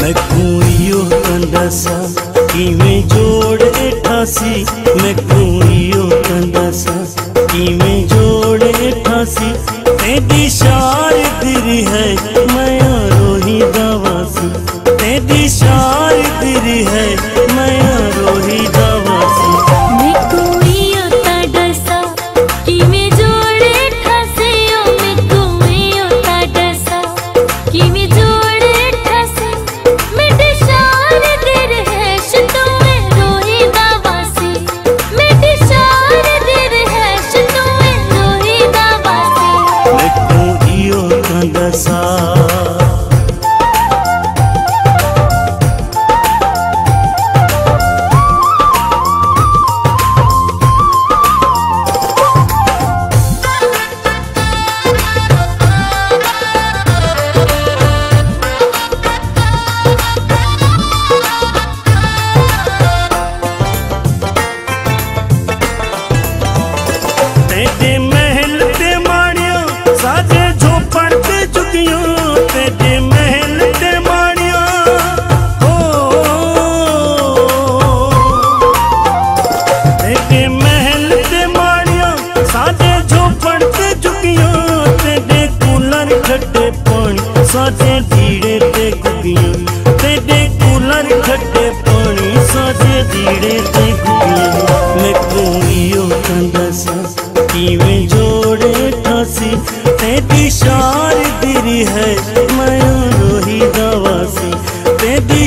मैकूं इहो कंदसि कीअं जोड़ ॾिठासीं मैकूं इहो कंदसि कीअं जोड़ ॾिठासीं तेॾी शार दिरी है मैं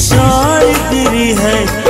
निशान तेरी है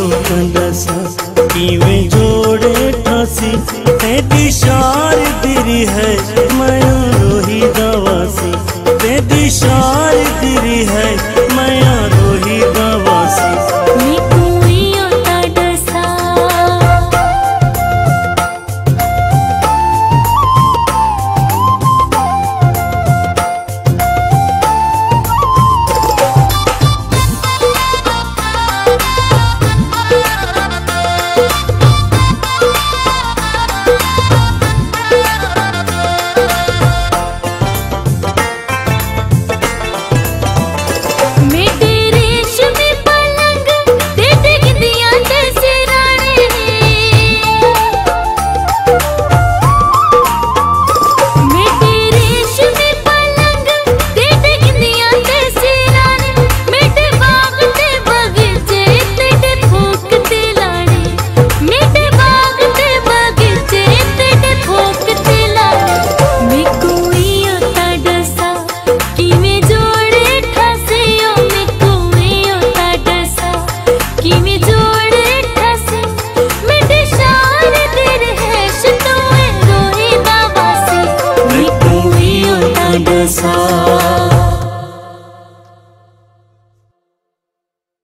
छोड़े ठासी तैं दिशार दिरी है